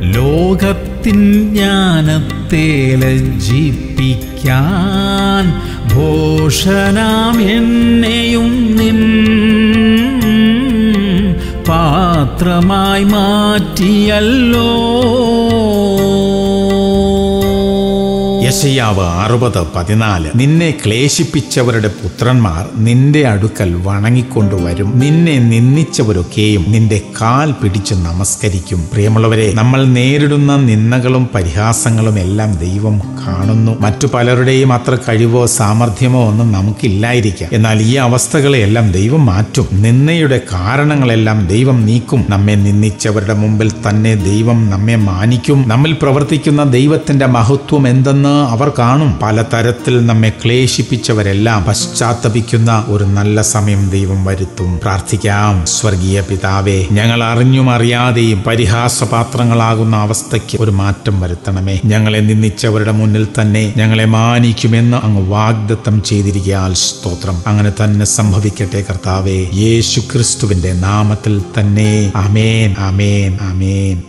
ലോകത്തിൻ ജ്ഞാനത്തെ ലജ്ജിപ്പിക്കാൻ ഭോഷനാം എന്നെയും നിൻ പാത്രമായി മാറ്റിയല്ലോ. യശയാവ് അറുപത് പതിനാല്. നിന്നെ ക്ലേശിപ്പിച്ചവരുടെ പുത്രന്മാർ നിന്റെ അടുക്കൽ വണങ്ങിക്കൊണ്ടുവരും. നിന്നെ നിന്ദിച്ചവരൊക്കെയും നിന്റെ കാൽ പിടിച്ച് നമസ്കരിക്കും. പ്രിയമുള്ളവരെ നമ്മൾ നേരിടുന്ന നിന്ദകളും പരിഹാസങ്ങളും എല്ലാം ദൈവം കാണുന്നു. മറ്റു പലരുടെയും അത്ര കഴിവോ സാമർഥ്യമോ ഒന്നും നമുക്കില്ലായിരിക്കാം. എന്നാൽ ഈ അവസ്ഥകളെയെല്ലാം ദൈവം മാറ്റും. നിന്നയുടെ കാരണങ്ങളെല്ലാം ദൈവം നീക്കും. നമ്മെ നിന്ദിച്ചവരുടെ മുമ്പിൽ തന്നെ ദൈവം നമ്മെ മാനിക്കും. നമ്മിൽ പ്രവർത്തിക്കുന്ന ദൈവത്തിന്റെ മഹത്വം എന്തെന്ന് അവർ കാണും. പലതരത്തിൽ നമ്മെ ക്ലേശിപ്പിച്ചവരെല്ലാം പശ്ചാത്തപിക്കുന്ന ഒരു നല്ല സമയം ദൈവം വരുത്തും. പ്രാർത്ഥിക്കാം. സ്വർഗീയ പിതാവേ ഞങ്ങൾ അറിഞ്ഞും അറിയാതെയും പരിഹാസപാത്രങ്ങളാകുന്ന അവസ്ഥയ്ക്ക് ഒരു മാറ്റം വരുത്തണമേ. ഞങ്ങളെ നിന്ദിച്ചവരുടെ മുന്നിൽ തന്നെ ഞങ്ങളെ മാനിക്കുമെന്ന് അങ്ങ് വാഗ്ദത്തം ചെയ്തിരിക്കാൻ സ്തോത്രം. അങ്ങനെ തന്നെ സംഭവിക്കട്ടെ കർത്താവേ യേശു ക്രിസ്തുവിന്റെ നാമത്തിൽ തന്നെ. അമേൻ അമേൻ അമേൻ